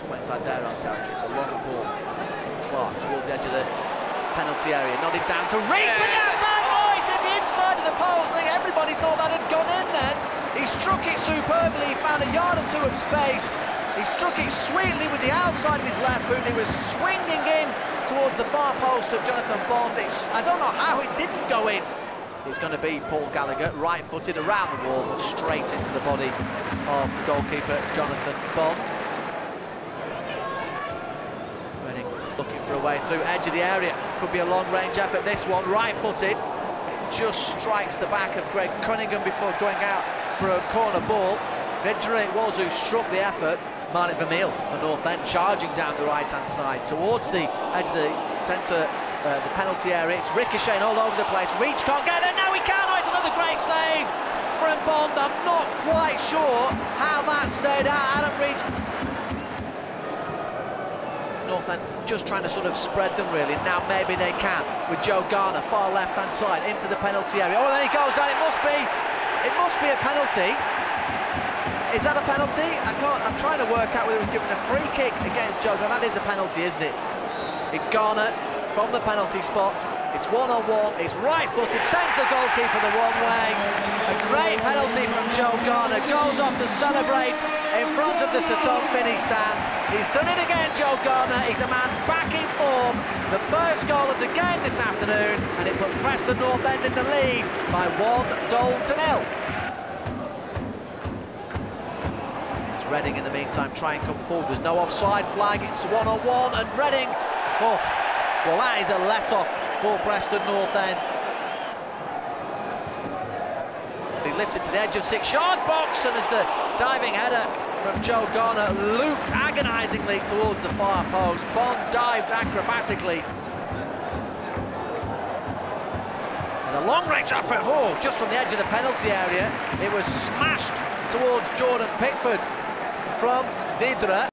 Madeira territory. It's a long ball. Clark towards the edge of the penalty area, nodded down to Reach with the outside. Oh, it's in the inside of the post. I think everybody thought that had gone in then. He struck it superbly. He found a yard or two of space. He struck it sweetly with the outside of his left boot. He was swinging in towards the far post of Jonathan Bond. It's, I don't know how it didn't go in. It's going to be Paul Gallagher, right-footed around the wall, but straight into the body of the goalkeeper, Jonathan Bond. Reading looking for a way through, edge of the area. Could be a long-range effort, this one, right-footed. Just strikes the back of Greg Cunningham before going out for a corner ball. Vydra it was who struck the effort. Marnick Vermijl for North End, charging down the right-hand side towards the edge of the centre, uh, the penalty area. It's ricocheting all over the place. Reach can't get there. Now he can. Oh, it's another great save from Bond. I'm not quite sure how that stayed out. Adam Reach. North End just trying to sort of spread them really. Now maybe they can with Joe Garner, far left-hand side, into the penalty area. Oh, then he goes down. It must be, it must be a penalty. Is that a penalty? I can't. I'm trying to work out whether he was given a free kick against Joe Garner. That is a penalty, isn't it? It's Garner from the penalty spot. It's one-on-one. It's right-footed. Sends the goalkeeper the wrong way. A great penalty from Joe Garner. Goes off to celebrate in front of the Sir Tom Finney stand. He's done it again, Joe Garner. He's a man back in form. The first goal of the game this afternoon, and it puts Preston North End in the lead by one goal to nil. It's Reading in the meantime try and come forward. There's no offside flag, it's one-on-one, and Reading, oh, well that is a let-off for Preston North End. He lifts it to the edge of six-yard box, and as the diving header from Joe Garner looped agonisingly towards the far post, Bond dived acrobatically. And a long-range effort, oh, just from the edge of the penalty area, it was smashed towards Jordan Pickford from Vydra.